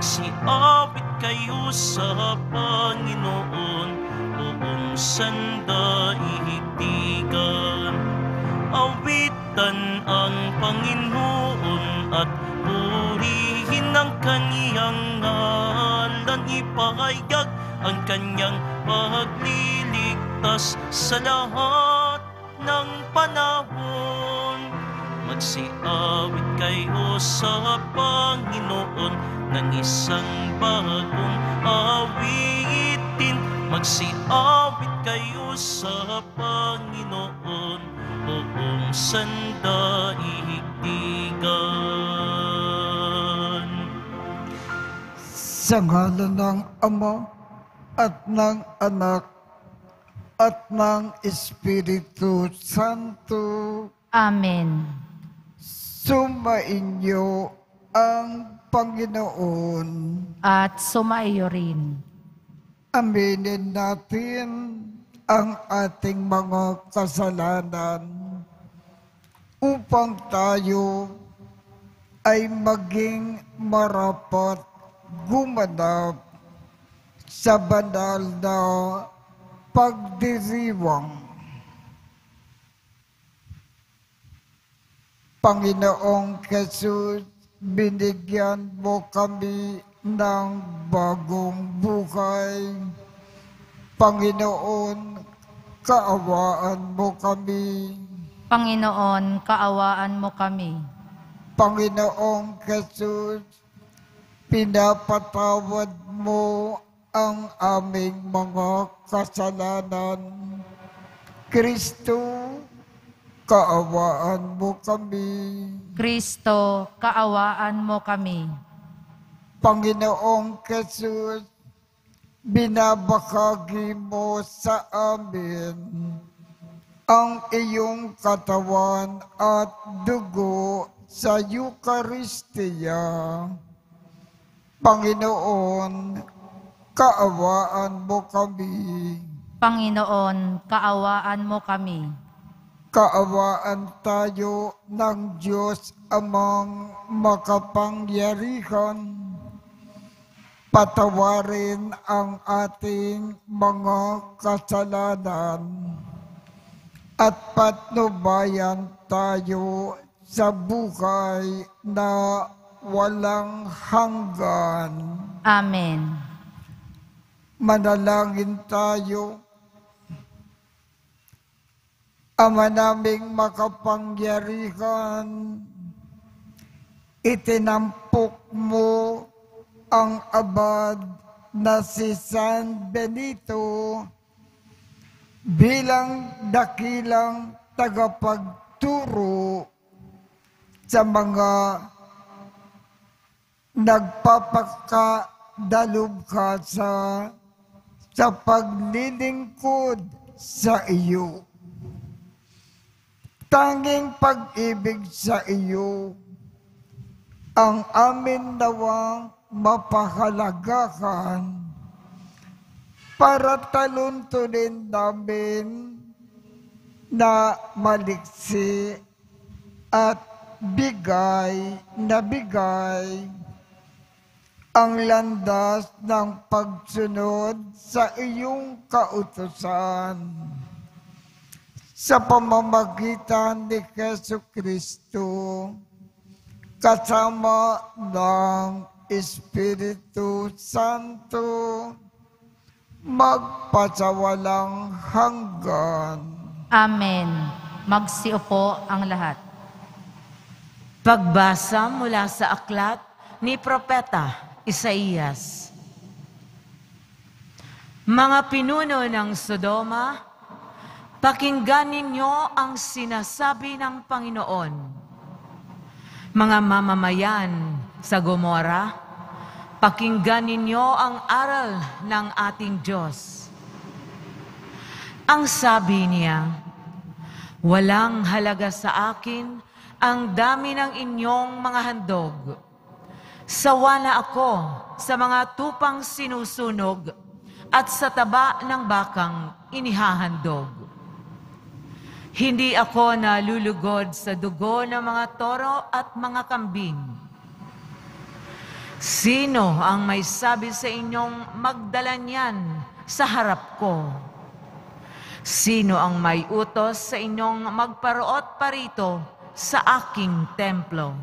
Magsiawit kayo sa Panginoon, buong sandaigdigan. Awitan ang Panginoon at purihin ang kaniyang ngalan. Ipahayag ang kanyang pagliligtas sa lahat ng panahon. Magsiawit kayo sa Panginoon ng isang bagong awitin. Magsiawit kayo sa Panginoon buong sandaigdigan. Sa ngalan ng Ama at ng Anak at ng Espiritu Santo, Amen. sumainyo ang Panginoon. At sumaiyo rin. Aminin natin ang ating mga kasalanan upang tayo ay maging marapat gumanap sa banal na pagdiriwang. Panginoong Jesus, binigyan mo kami ng bagong buhay. Panginoon, kaawaan mo kami. Panginoon, kaawaan mo kami. Panginoong Jesus, pinapatawad mo ang aming mga kasalanan. Kristo, kaawaan mo kami. Kristo, kaawaan mo kami. Panginoong Jesus, binabahagi mo sa amin ang iyong katawan at dugo sa Eucharistia. Panginoon, kaawaan mo kami. Panginoon, kaawaan mo kami. Kaawaan tayo ng Diyos amang makapangyarihan. Patawarin ang ating mga kasalanan at patnubayan tayo sa buhay na walang hanggan. Amen. Manalangin tayo. Ama naming makapangyarihan, itinampok mo ang abad na si San Benito bilang dakilang tagapagturo sa mga nagpapakadalubhasa sa paglilingkod sa iyo. Tanging pag-ibig sa iyo. Ang amin nawang mapahalagahan. Para taluntunin namin na maliksi at bigay na bigay ang landas ng pagsunod sa iyong kautusan sa pamamagitan ni Keso Kristo kasama ng Espiritu Santo magpasawalang hanggan. Amen. Magsiupo ang lahat. Pagbasa mula sa aklat ni Propeta Isaías. Mga pinuno ng Sodoma, pakinggan ninyo ang sinasabi ng Panginoon. Mga mamamayan sa Gomora, pakinggan ninyo ang aral ng ating Diyos. Ang sabi niya, Walang halaga sa akin ang dami ng inyong mga handog. Sawa na ako sa mga tupang sinusunog at sa taba ng bakang inihahandog. Hindi ako nalulugod sa dugo ng mga toro at mga kambing. Sino ang may sabi sa inyong magdala niyan sa harap ko? Sino ang may utos sa inyong magparoot parito sa aking templo?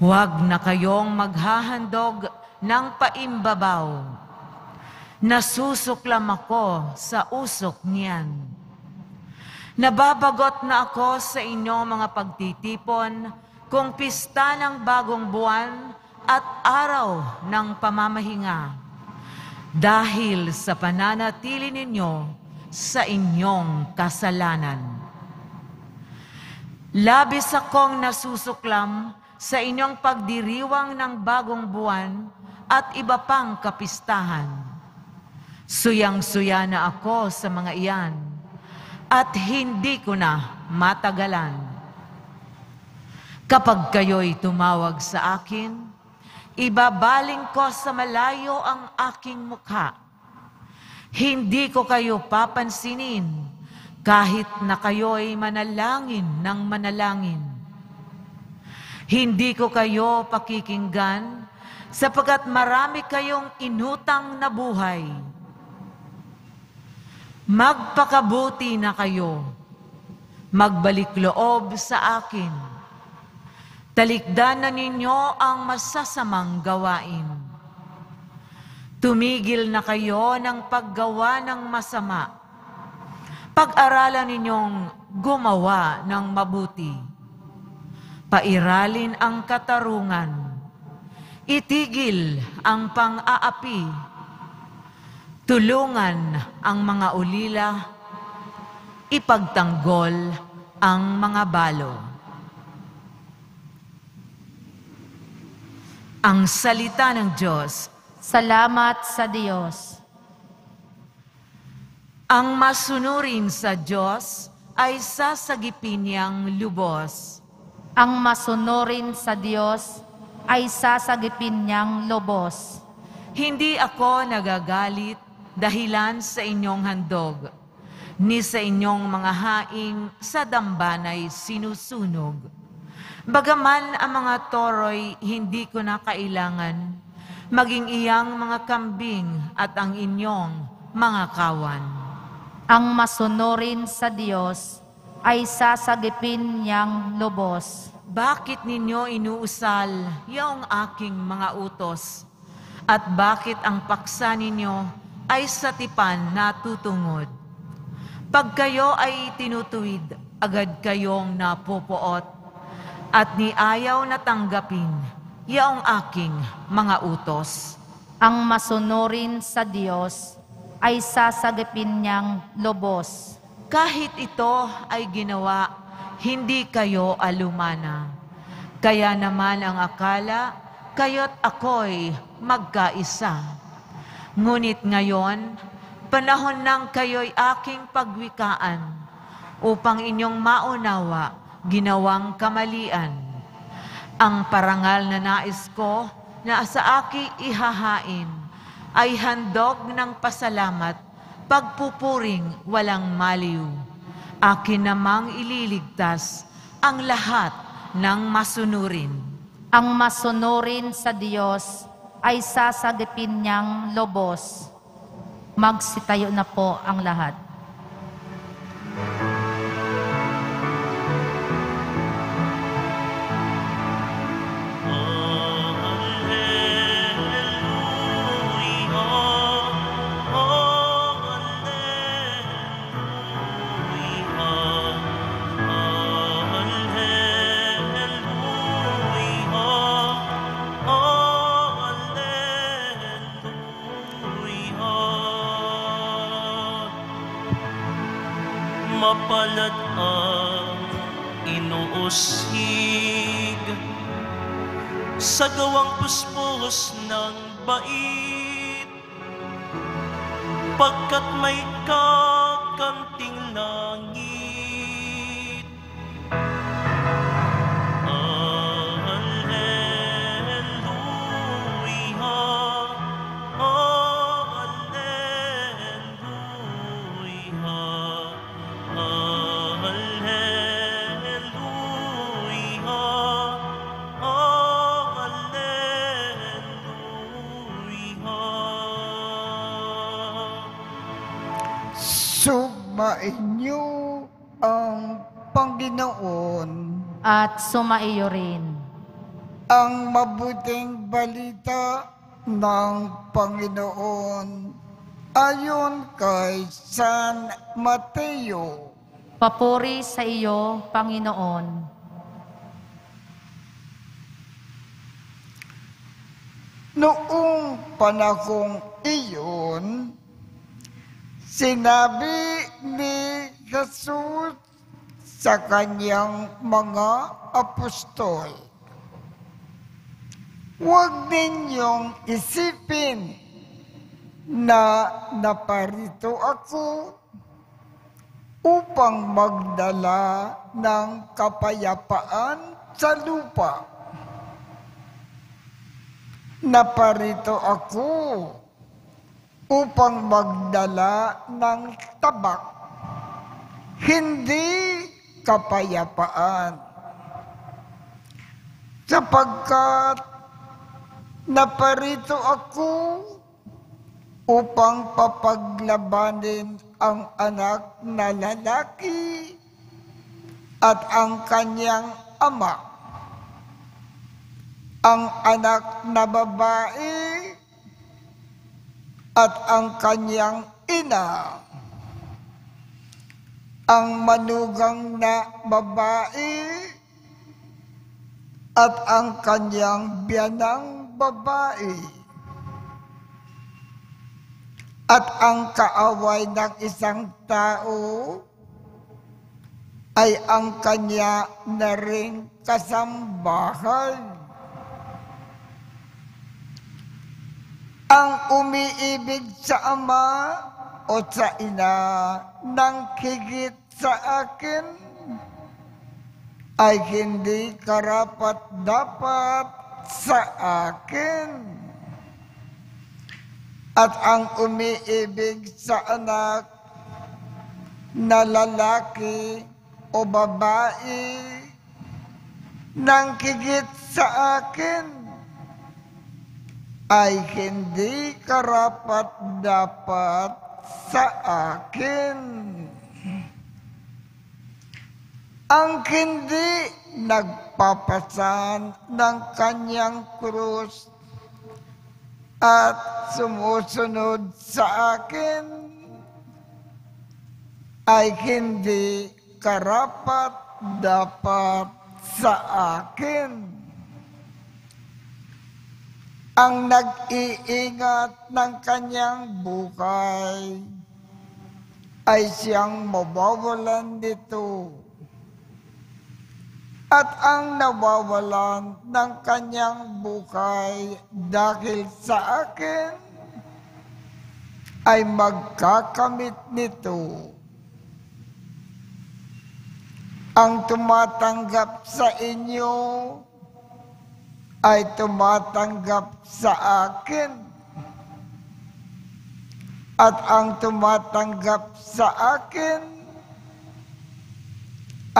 Huwag na kayong maghahandog ng paimbabaw. Nasusuklam ako sa usok niyan. Nababagot na ako sa inyong mga pagtitipon kung pista ng bagong buwan at araw ng pamamahinga dahil sa pananatili ninyo sa inyong kasalanan. Labis akong nasusuklam sa inyong pagdiriwang ng bagong buwan at iba pang kapistahan. Suyang-suya na ako sa mga iyan at hindi ko na matagalan. Kapag kayo'y tumawag sa akin, ibabaling ko sa malayo ang aking mukha. Hindi ko kayo papansinin kahit na kayo'y manalangin ng manalangin. Hindi ko kayo pakikinggan sapagkat marami kayong inutang na buhay. Magpakabuti na kayo. Magbalik loob sa akin. Talikdan na ninyo ang masasamang gawain. Tumigil na kayo ng paggawa ng masama. Pag-aralan ninyong gumawa ng mabuti. Pairalin ang katarungan. Itigil ang pang-aapi. Tulungan ang mga ulila. Ipagtanggol ang mga balo. Ang salita ng Diyos, Salamat sa Diyos. ang masunurin sa Diyos ay sasagipin niyang lubos. Ang masunurin sa Diyos ay sasagipin niyang lobos. Hindi ako nagagalit dahilan sa inyong handog, ni sa inyong mga haing sa dambanay sinusunog. Bagaman ang mga toro'y hindi ko na kailangan, maging iyang mga kambing at ang inyong mga kawan. Ang masunurin sa Diyos ay sasagipin niyang lobos. Bakit ninyo inuusal yung aking mga utos? At bakit ang paksa ninyo ay sa tipan na tutungod? Pag kayo ay tinutuwid, agad kayong napupuot at ni ayaw na tanggapin yaong aking mga utos. Ang masunurin sa Diyos ay sasagipin niyang lobos. Kahit ito ay ginawa, hindi kayo alumana. Kaya naman ang akala, kayo't ako'y magkaisa. Ngunit ngayon, panahon nang kayo'y aking pagwikaan upang inyong maunawa ginawang kamalian. Ang parangal na nais ko na sa aki ihahain ay handog ng pasalamat, pagpupuring walang maliw. Akin namang ililigtas ang lahat ng masunurin. Ang masunurin sa Diyos ay sasagipin niyang lobos. Magsitayo na po ang lahat. Bait pagkat may kakanting langit at sumaiyo rin. Ang mabuting balita ng Panginoon ayon kay San Mateo. Papuri sa iyo, Panginoon. Noong panahong iyon, sinabi ni Jesus sa kanyang mga apostol, Huwag ninyong isipin na naparito ako upang magdala ng kapayapaan sa lupa. Naparito ako upang magdala ng tabak, hindi kapayapaan. Sapagkat naparito ako upang papaglabanin ang anak na lalaki at ang kanyang ama, ang anak na babae at ang kanyang ina, ang manugang na babae at ang kanyang biyanang babae at ang kaaway ng isang tao ay ang kanya na ring kasambahay. Ang umiibig sa ama o sa ina ng higit sa akin ay hindi karapat dapat sa akin. At ang umiibig sa anak na lalaki o babae nang higit sa akin ay hindi karapat dapat sa akin. Ang hindi nagpapasan ng kanyang krus at sumusunod sa akin ay hindi karapat dapat sa akin. Ang nag-iingat ng kanyang buhay ay siyang mawawalan nito. At ang nawawalan ng kanyang buhay dahil sa akin ay magkakamit nito. Ang tumatanggap sa inyo ay tumatanggap sa akin. At ang tumatanggap sa akin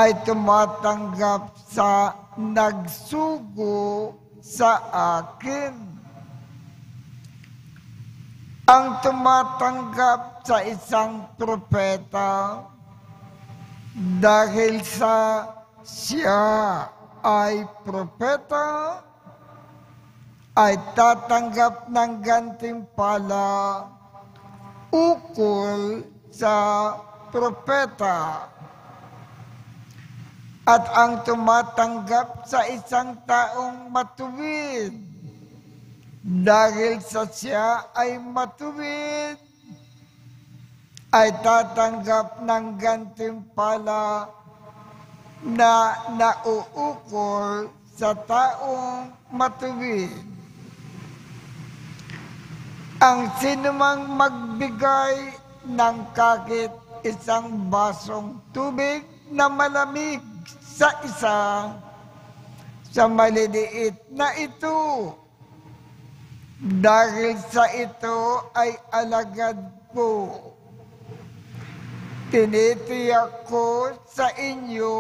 ay tumatanggap sa nagsugo sa akin. Ang tumatanggap sa isang propeta dahil sa siya ay propeta, ay tatanggap ng gantimpala ukol sa propeta. At ang tumatanggap sa isang taong matuwid dahil sa siya ay matuwid, ay tatanggap ng gantimpala na nauukol sa taong matuwid. Ang sinumang magbigay ng kahit isang basong tubig na malamig sa isa sa maliliit na ito. Dahil sa ito ay alagad ko. Tinitiyak ko sa inyo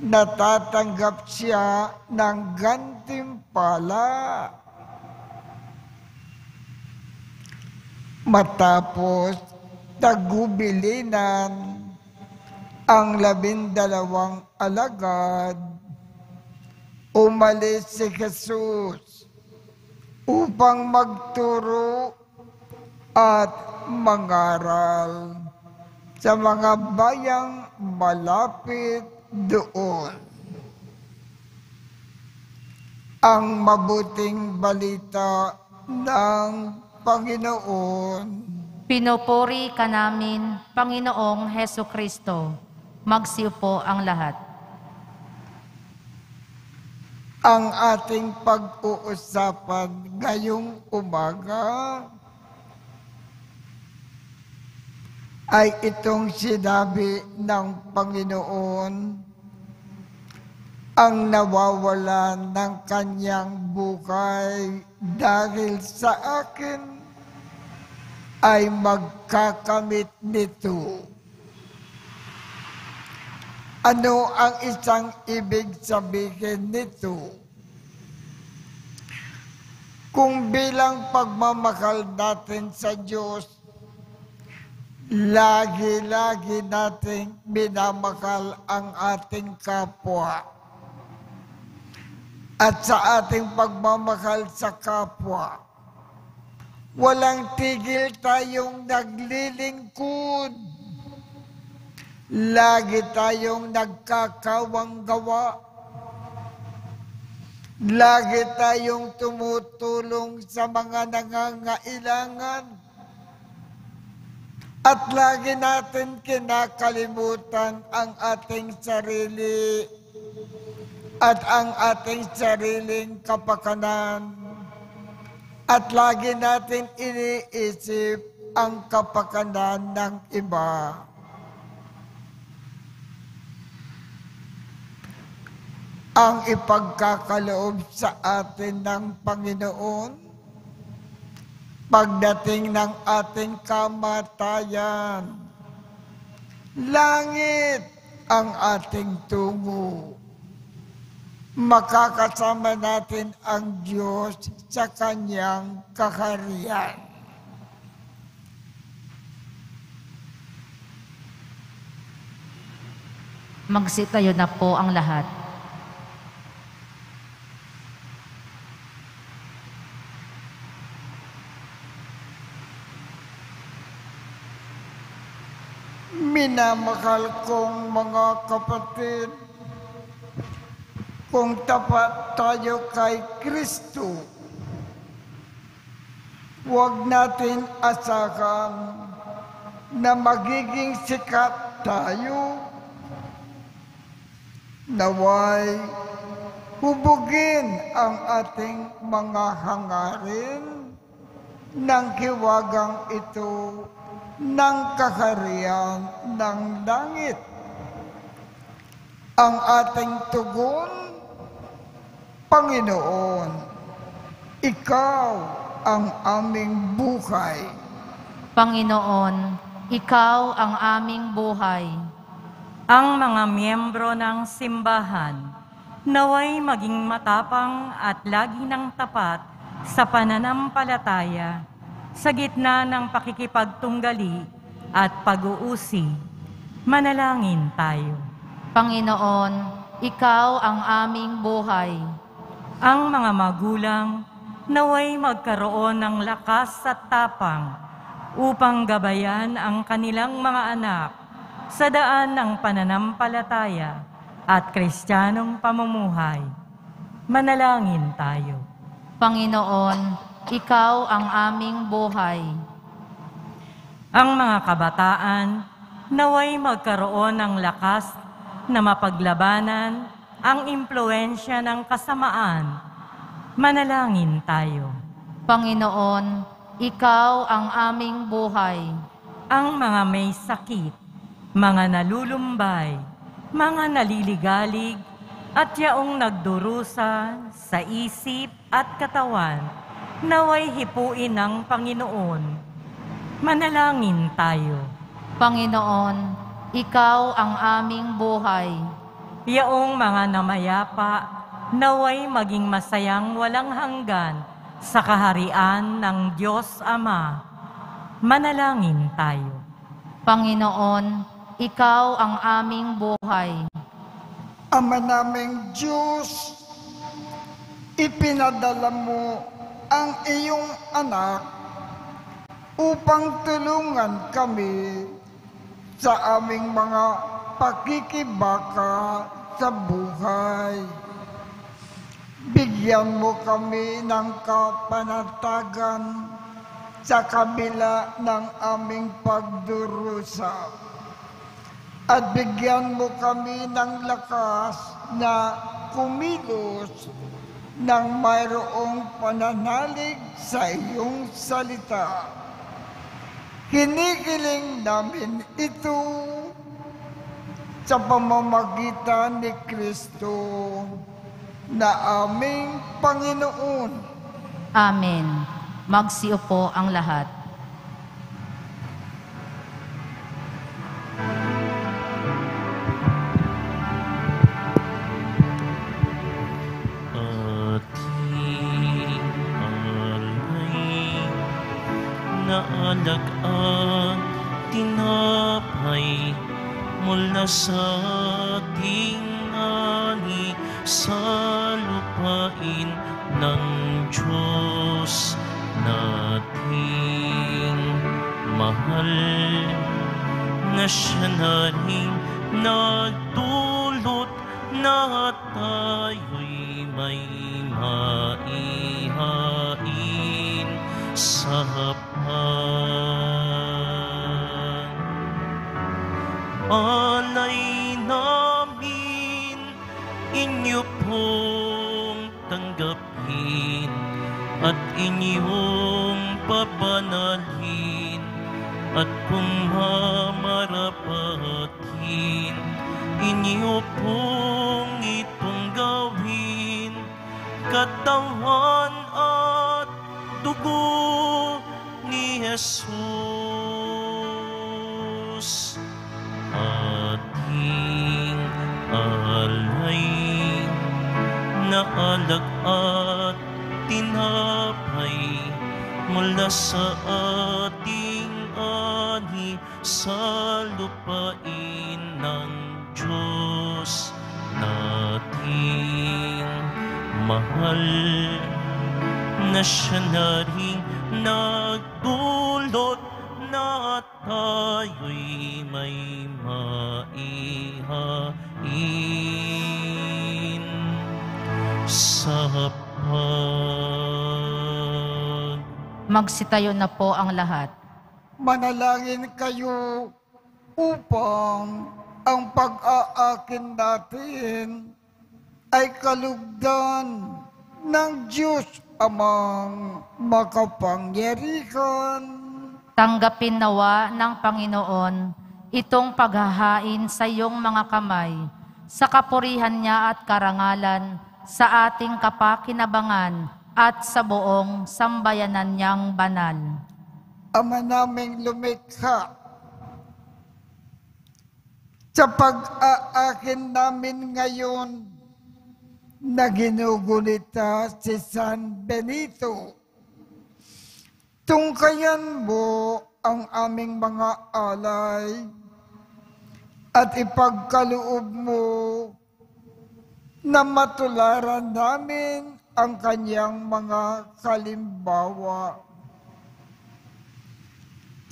natatanggap siya ng gantimpala. Matapos tagubilinan ang labindalawang alagad, umalis si Jesus upang magturo at mangaral sa mga bayang malapit doon. Ang mabuting balita ng Panginoon. Pinupuri ka namin, Panginoong Heso Kristo. Magsiupo ang lahat. Ang ating pag-uusapan ngayong umaga ay itong sinabi ng Panginoon ang nawawalan ng kanyang buhay dahil sa akin ay magkakamit nito. Ano ang isang ibig sabihin nito? Kung bilang pagmamahal natin sa Diyos, lagi-lagi nating minamahal ang ating kapwa. At sa ating pagmamahal sa kapwa, walang tigil tayong naglilingkod. Lagi tayong nagkakawang gawa. Lagi tayong tumutulong sa mga nangangailangan. At lagi natin kinakalimutan ang ating sarili at ang ating sariling kapakanan. At lagi natin iniisip ang kapakanan ng iba. Ang ipagkakaloob sa atin ng Panginoon pagdating ng ating kamatayan. Langit ang ating tungo. Makakasama natin ang Diyos sa kanyang kaharian. Magsitayo na po ang lahat. Minamahal kong mga kapatid, kung tapat tayo kay Kristo, huwag natin asahan na magiging sikat tayo. Naway, hubugin ang ating mga hangarin ng kiwagang ito ng kaharian ng langit. Ang ating tugon, Panginoon, Ikaw ang aming buhay. Panginoon, Ikaw ang aming buhay. ang mga miyembro ng simbahan naway maging matapang at lagi ng tapat sa pananampalataya sa gitna ng pakikipagtunggali at pag-uusi. Manalangin tayo. Panginoon, Ikaw ang aming buhay. Ang mga magulang naway magkaroon ng lakas at tapang upang gabayan ang kanilang mga anak sa daan ng pananampalataya at kristyanong pamumuhay. Manalangin tayo. Panginoon, Ikaw ang aming buhay. Ang mga kabataan naway magkaroon ng lakas na mapaglabanan ang impluensya ng kasamaan. Manalangin tayo. Panginoon, Ikaw ang aming buhay. Ang mga may sakit, mga nalulumbay, mga naliligalig, at yaong nagdurusa sa isip at katawan, naway hipuin ng Panginoon. Manalangin tayo. Panginoon, Ikaw ang aming buhay. Yaong mga namayapa, naway maging masayang walang hanggan sa kaharian ng Diyos Ama. Manalangin tayo. Panginoon, Ikaw ang aming buhay. Ama naming Diyos, ipinadala mo ang iyong anak upang tulungan kami sa aming mga pakikibaka sa buhay. Bigyan mo kami ng kapanatagan sa kabila ng aming pagdurusa. At bigyan mo kami ng lakas na kumilos ng mayroong pananalig sa iyong salita. Hinihiling namin ito sa pamamagitan ni Kristo na aming Panginoon. Amen. Magsiupo ang lahat. Sa ating ani sa lupain ng Diyos nating mahal. Na siya na rin katawan at dugo ni Jesus. Ating alay na alag at tinapay mula sa ating ani sa lupain ng Diyos nating mahal na siya na rin nagdulot na tayo'y may maihain sa hapag. Magsitayo na po ang lahat. Manalangin kayo upang ang pag-aakin natin ay kalugdan ng Diyos amang makapangyarihan. Tanggapin nawa ng Panginoon itong paghahain sa iyong mga kamay, sa kapurihan niya at karangalan, sa ating kapakinabangan at sa buong sambayanan niyang banal. Ama naming lumikha, sa pag-aakin namin ngayon na ginugulita si San Benito, tungkayan mo ang aming mga alay at ipagkaloob mo na matularan namin ang kanyang mga kalimbawa.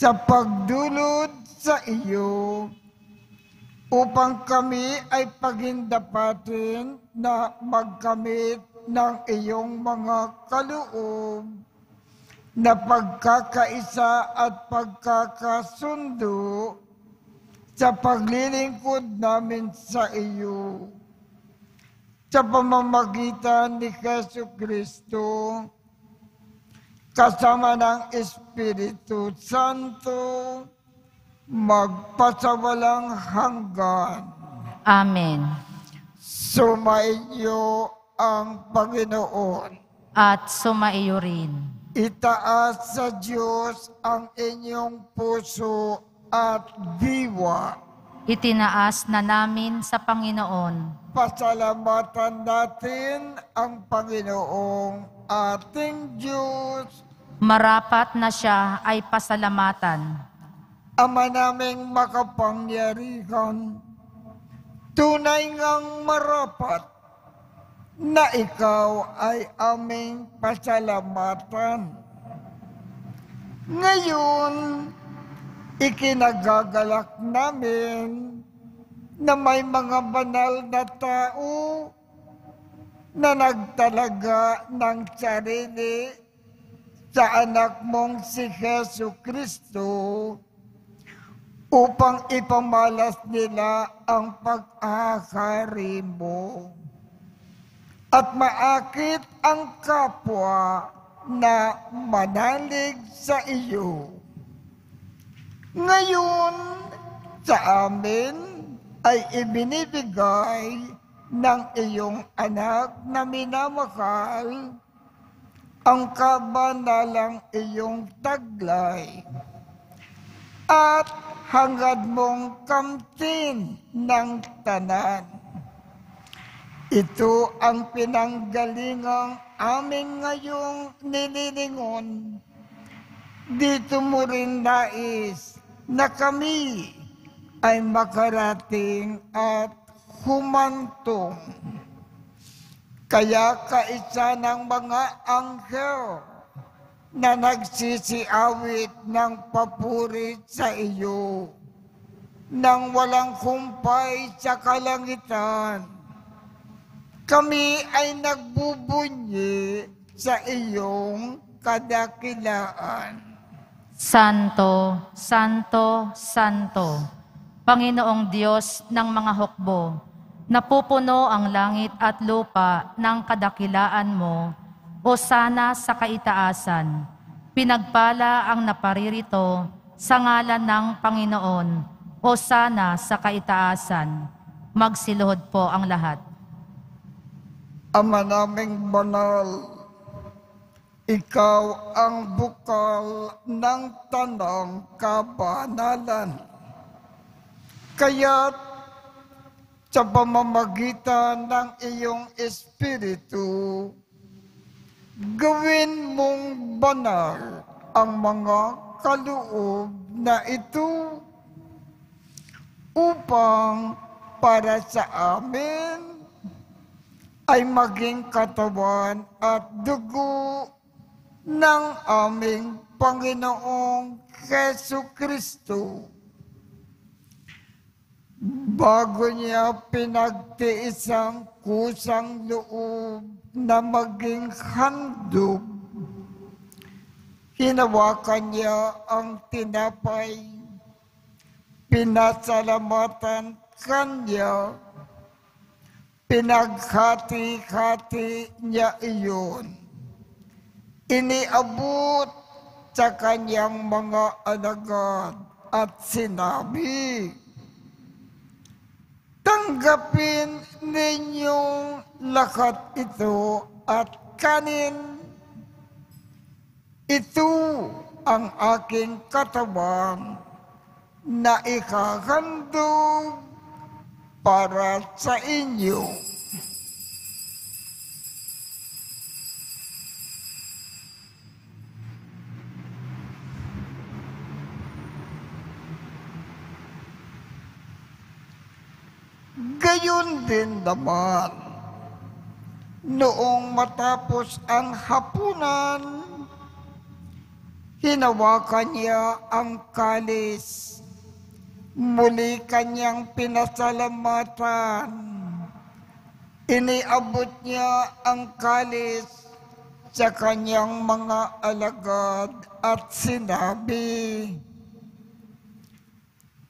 Sa pagdulod sa iyo upang kami ay pagindapatin na magkamit ng iyong mga kaloob na pagkakaisa at pagkakasundo sa paglilingkod namin sa iyo. Sa pamamagitan ni Yesu Kristo, kasama ng Espiritu Santo, magpasawalang hanggan. Amen. Sumainyo ang Panginoon. At sumaiyo rin. Itaas sa Diyos ang inyong puso at diwa. Itinaas na namin sa Panginoon. Pasalamatan natin ang Panginoong ating Diyos. Marapat na siya ay pasalamatan. Ama naming makapangyarihan, tunay ngang marapat na ikaw ay aming pasalamatan. Ngayon, ikinagagalak namin na may mga banal na tao na nagtalaga ng sarili sa anak mong si Yesu Kristo upang ipamalas nila ang pag-ahari mo at maakit ang kapwa na manalig sa iyo. Ngayon, sa amin ay ibinibigay ng iyong anak na minamahal ang kabanalang iyong taglay at hangad mong kamtin ng tanan. Ito ang pinanggalingang aming ngayong nililingon. Dito mo rin nais na kami ay makarating at humantong. Kaya kaisa ng mga anghel na nagsisiawit ng papuri sa iyo nang walang kumpay sa kalangitan. Kami ay nagbubunyi sa iyong kadakilaan. Santo, Santo, Santo, Panginoong Diyos ng mga hukbo, napupuno ang langit at lupa ng kadakilaan mo, o sana sa kaitaasan. Pinagpala ang naparirito sa ngalan ng Panginoon, o sana sa kaitaasan. Magsiluhod po ang lahat. Ama naming banal, ikaw ang bukal ng tanang kabanalan. Kaya't sa pamamagitan ng iyong espiritu, gawin mong banal ang mga kaloob na ito upang para sa amin ay maging katawan at dugo ng aming Panginoong Keso Kristo. Bago niya pinagtiis ang kusang loob na maging handog, hinawakan niya ang tinapay, pinasalamatan kanya, pinaghati-hati niya iyon. Iniabot sa kanyang mga alagad at sinabi, Tanggapin ninyong lakat ito at kanin. Ito ang aking katawan na ikahandog para sa inyo. Gayon din naman, noong matapos ang hapunan, hinawakan niya ang kalis Muli kanyang pinasalamatan. Iniabot niya ang kalis sa kanyang mga alagad at sinabi,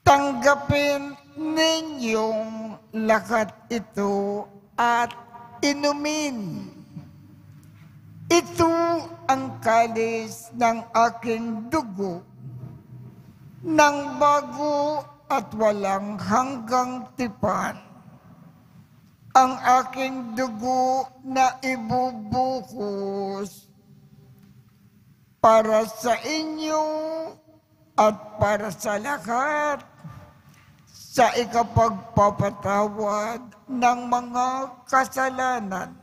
Tanggapin ninyong lakat ito at inumin. Ito ang kalis ng aking dugo ng bago at walang hanggang tipan. Ang aking dugo na ibubuhos para sa inyo at para sa lahat sa ikapagpapatawad ng mga kasalanan.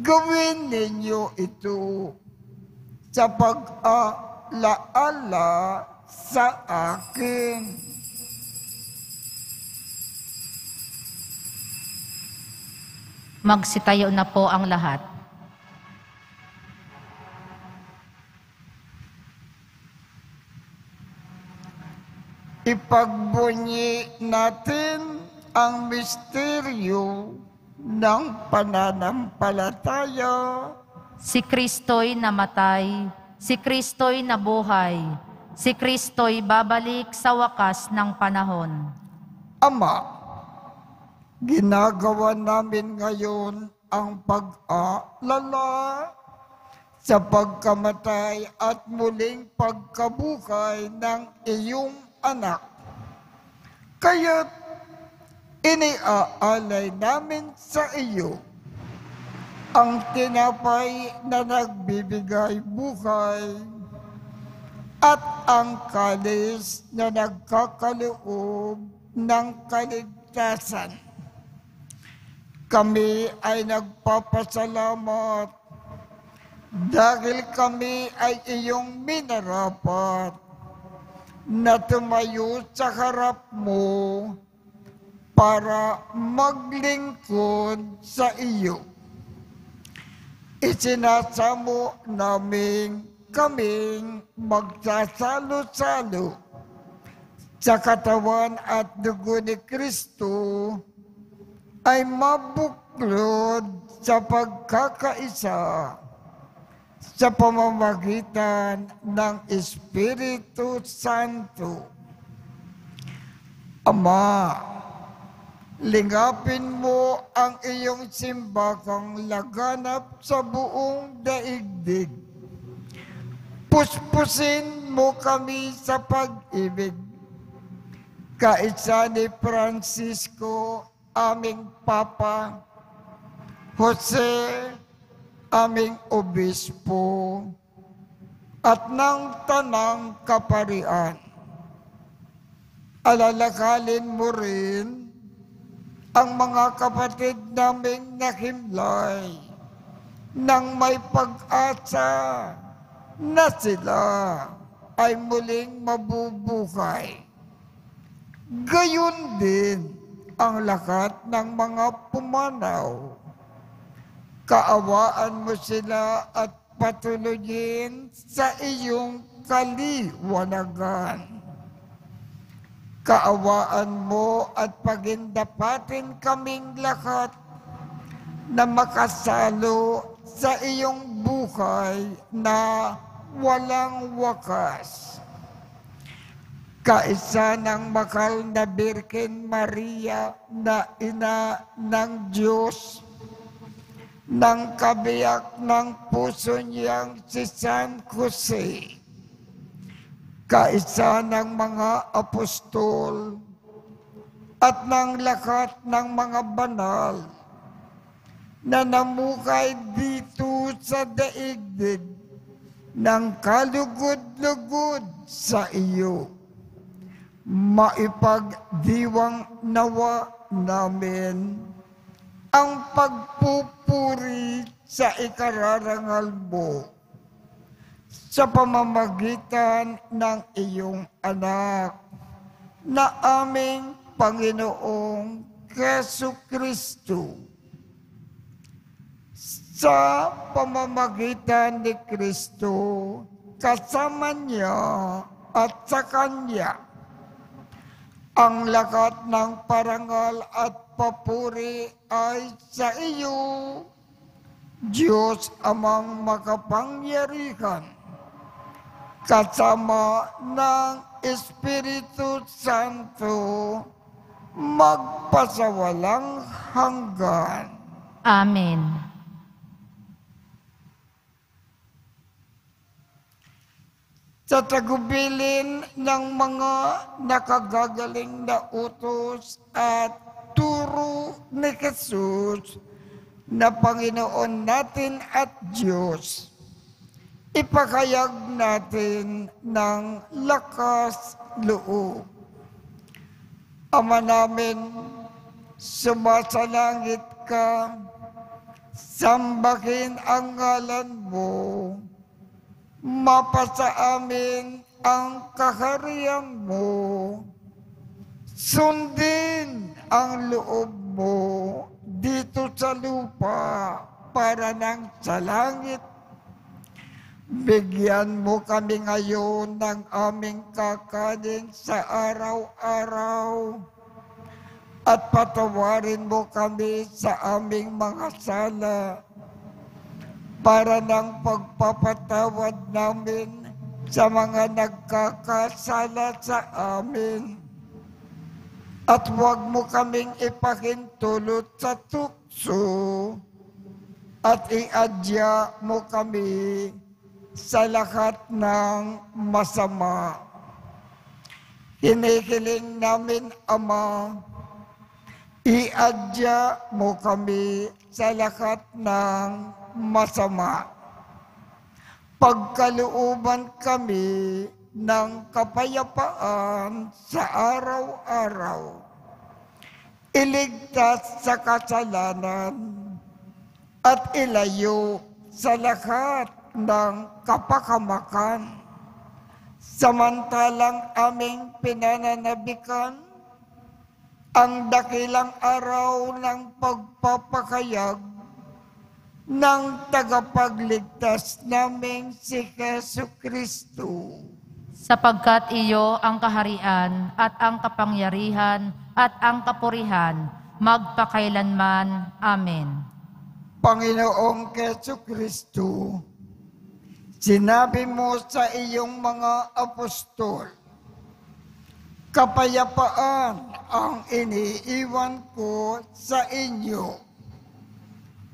Gawin ninyo ito sa pag-alaala sa akin. Magsitayo na po ang lahat. Ipagbunyi natin ang misteryo ng pananampalataya. Si Kristo'y namatay, si Kristo'y nabuhay, si Kristo'y babalik sa wakas ng panahon. Ama, ginagawa namin ngayon ang pag-aalala sa pagkamatay at muling pagkabuhay ng iyong anak. Kaya't iniaalay namin sa iyo ang tinapay na nagbibigay buhay at ang kalis na nagkakaloob ng kaligtasan. Kami ay nagpapasalamat dahil kami ay iyong minarapat na tumayo sa harap mo para maglingkod sa iyo. Isinasamo namin kaming magsasalo-salo sa katawan at dugo ni Kristo ay mabuklod sa pagkakaisa sa pamamagitan ng Espiritu Santo. Ama, lingapin mo ang iyong simbakang laganap sa buong daigdig. Puspusin mo kami sa pag-ibig. Kaisa ni Francisco, aming Papa, Jose, aming obispo at ng tanang kaparian. Alalakalin mo rin ang mga kapatid naming nakimlay nang may pag-asa na sila ay muling mabubuhay. Gayon din ang lakat ng mga pumanaw kaawaan mo sila at patuloyin sa iyong kaliwanagan. Kaawaan mo at pagindapatin kaming lahat na makasalo sa iyong buhay na walang wakas. Kaisa ng makal na Birken Maria na ina ng Diyos, ng kabiyak ng puso niyang si San Jose, kaisa ng mga apostol at ng lakat ng mga banal na namukay dito sa daigdig ng kalugod-lugod sa iyo. Maipagdiwang nawa namin ang pagpupuri sa ikararangal mo sa pamamagitan ng iyong anak na aming Panginoong Keso Kristo. Sa pamamagitan ni Kristo, kasama niya at sa Kanya, ang lakat ng parangal at papuri ay sa iyo, Diyos amang makapangyarihan, kasama ng Espiritu Santo, magpasawalang hanggan. Amen. sa tagubilin ng mga nakagagaling na utos at turo ni Jesus na Panginoon natin at Diyos. Ipakayag natin ng lakas loob. Ama namin, sumasalangit ka, sambahin ang ngalan mo, mapasa amin ang kaharian mo. Sundin ang loob mo dito sa lupa para nang sa langit. Bigyan mo kami ngayon ng aming kakanin sa araw-araw at patawarin mo kami sa aming mga sala para ng pagpapatawad namin sa mga nagkakasala sa amin. At huwag mo kaming ipahintulot sa tukso at iadya mo kami sa lahat ng masama. Hinihiling namin, Ama, iadya mo kami sa lahat ng masama. Pagkalooban kami ng kapayapaan sa araw-araw. Iligtas sa kasalanan at ilayo sa lahat ng kapakamakan. Samantalang aming pinananabikan ang dakilang araw ng pagpapakayag ng tagapagligtas naming si Yesu Kristo. Sapagkat iyo ang kaharian at ang kapangyarihan at ang kapurihan magpakailanman. Amen. Panginoong Yesu Kristo, sinabi mo sa iyong mga apostol, kapayapaan ang iniiwan ko sa inyo.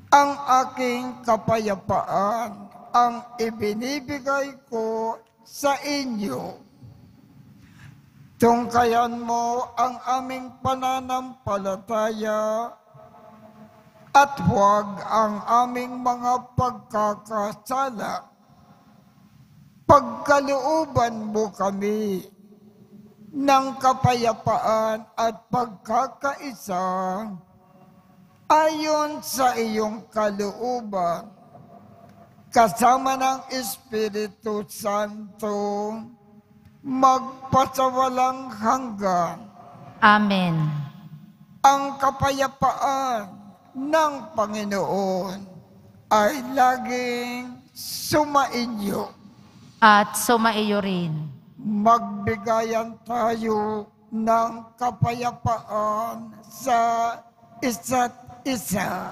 Ang aking kapayapaan ang ibinibigay ko sa inyo. Tungkayan mo ang aming pananampalataya at huwag ang aming mga pagkakasala. Pagkalooban mo kami ng kapayapaan at pagkakaisa ayon sa iyong kalooban kasama ng Espiritu Santo magpasawalang hanggan Amen. ang kapayapaan ng Panginoon ay laging sumainyo. At sumaiyo rin. Magbigayan tayo ng kapayapaan sa isa't isa.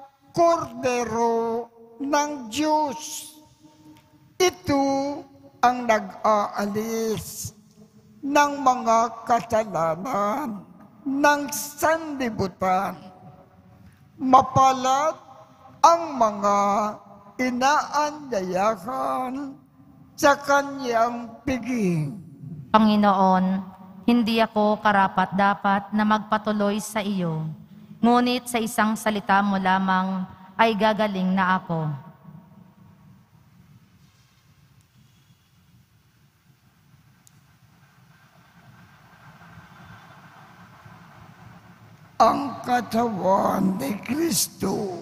kordero ng Diyos. Ito ang nag-aalis ng mga kasalanan ng sanlibutan. Mapalad ang mga inaanyayahan sa kanyang piging. Panginoon, hindi ako karapat-dapat na magpatuloy sa iyo. Ngunit sa isang salita mo lamang ay gagaling na ako. Ang katawan ni Kristo.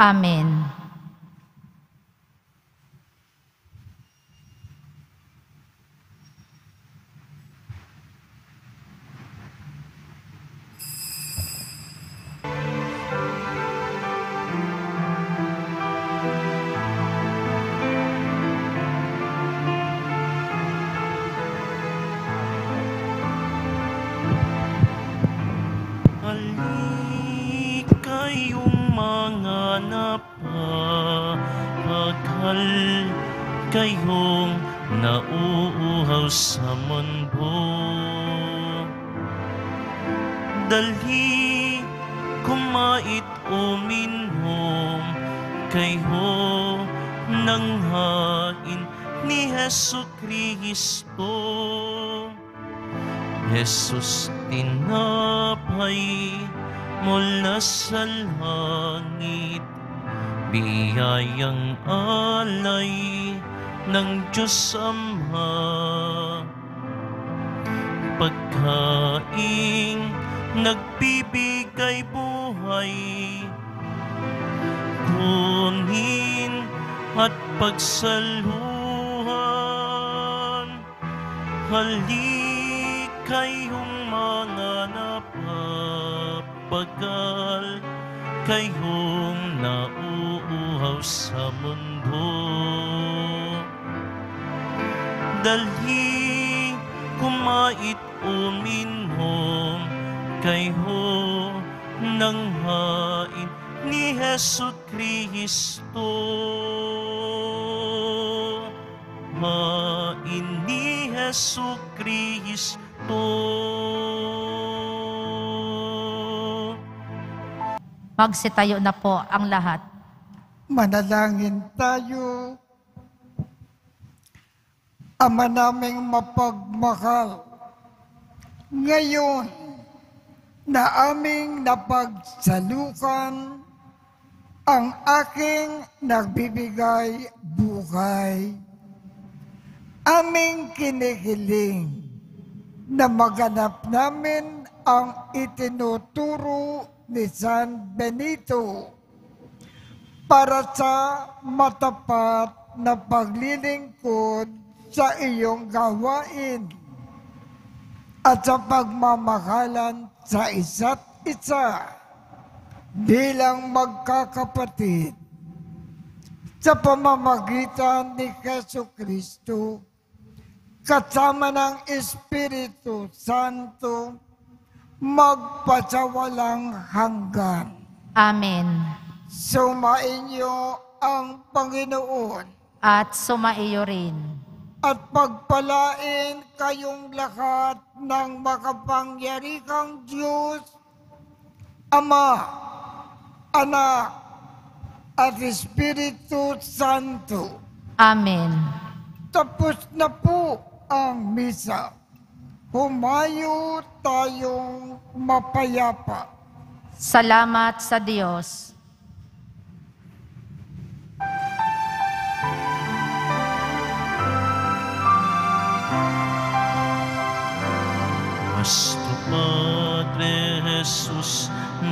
Amen. At pagsaluhan. Halik kayong mga napapagal, kayong nauuhaw sa mundo. Dali kumait uminom, kayo ng hain ni Heso Kristo. Hain ni Heso Kristo. Magsitayo na po ang lahat. Manalangin tayo. Ama naming mapagmahal, ngayon na aming napagsalukan ang aking nagbibigay buhay. Aming kinikiling na maganap namin ang itinuturo ni San Benito para sa matapat na paglilingkod sa iyong gawain at sa pagmamahalan sa isa't isa bilang magkakapatid sa pamamagitan ni Keso Kristo kasama ng Espiritu Santo magpasawalang hanggan. Amen. Sumainyo ang Panginoon At sumaiyo rin. at pagpalain kayong lahat ng makapangyarihang Diyos, Ama, Anak, at Espiritu Santo. Amen. Tapos na po ang misa. Humayo tayong mapayapa. Salamat sa Diyos. Nuestro Padre Jesús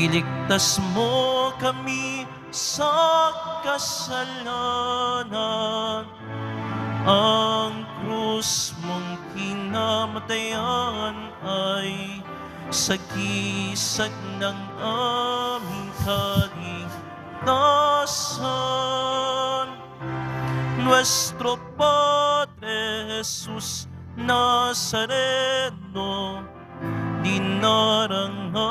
iligtas mo kami sa kasalanan. Ang krus mong kinamatayan ay sagisag ng aming kaligtasan. Nuestro Padre Jesús Nazareno, dinarangal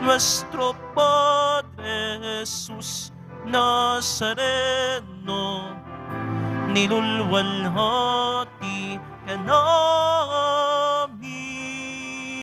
Nuestro Padre Jesús Nazareno, nilulwalhati ka namin.